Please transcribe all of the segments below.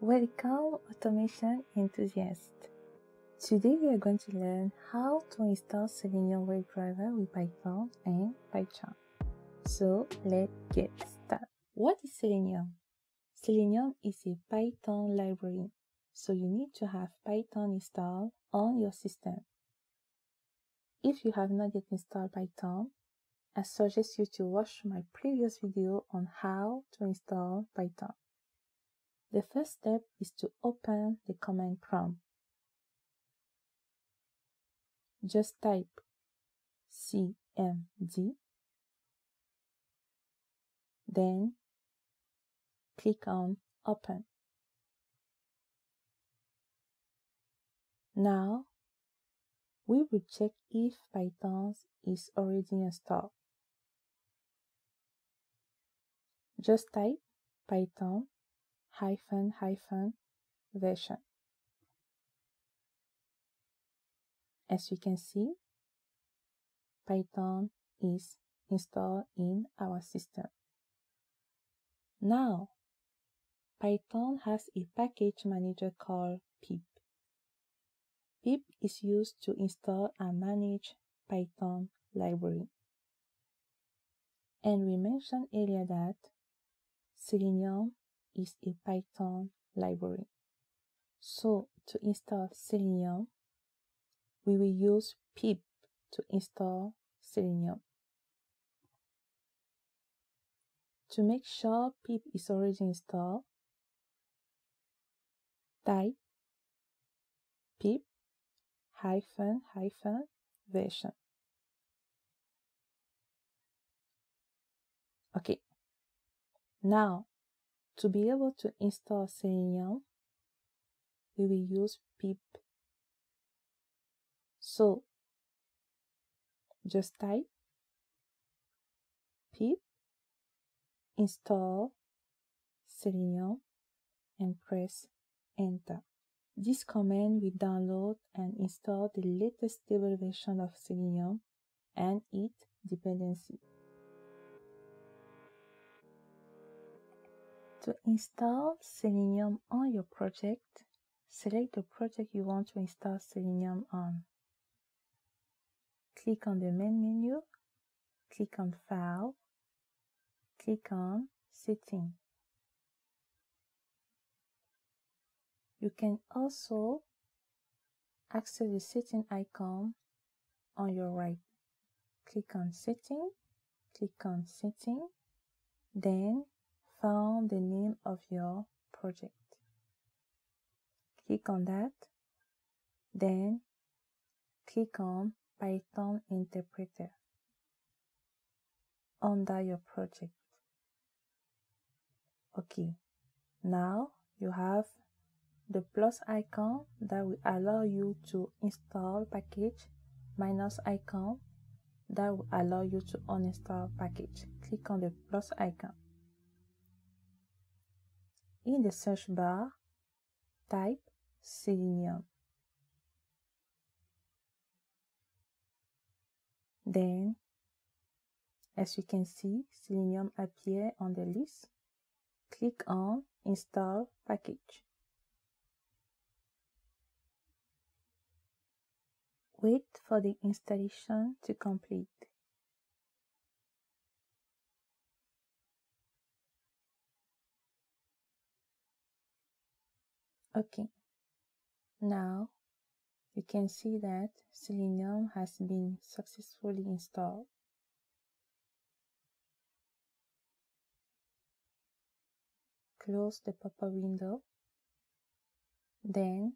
Welcome automation enthusiast. Today we are going to learn how to install Selenium WebDriver with Python and PyCharm. So let's get started. What is Selenium? Selenium is a Python library, so you need to have Python installed on your system. If you have not yet installed Python, I suggest you to watch my previous video on how to install Python. The first step is to open the command prompt. Just type cmd, then click on Open. Now, we will check if Python is already installed. Just type Python hyphen hyphen version. As you can see, Python is installed in our system. Now, Python has a package manager called pip. pip is used to install and manage Python library. And we mentioned earlier that Selenium is a Python library. So to install Selenium, we will use pip to install Selenium. To make sure pip is already installed, type pip hyphen hyphen version. Okay. Now, to be able to install Selenium, we will use pip. So, just type pip install Selenium and press enter. This command will download and install the latest stable version of Selenium and its dependency. To install Selenium on your project, select the project you want to install Selenium on. Click on the main menu, click on File, click on Setting. You can also access the setting icon on your right. Click on Setting, click on Setting, then found the name of your project. Click on that, then click on Python Interpreter under your project. Okay, now you have the plus icon that will allow you to install package minus icon that will allow you to uninstall package. Click on the plus icon. In the search bar, type Selenium. Then, as you can see, Selenium appear on the list. Click on Install Package. Wait for the installation to complete. Okay, now you can see that Selenium has been successfully installed. Close the pop-up window. Then,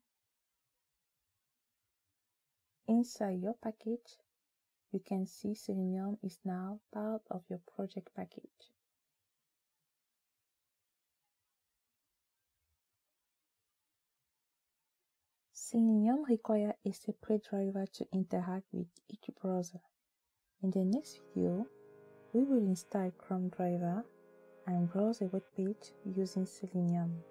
inside your package, you can see Selenium is now part of your project package. Selenium requires a separate driver to interact with each browser. In the next video, we will install Chrome driver and browse a web page using Selenium.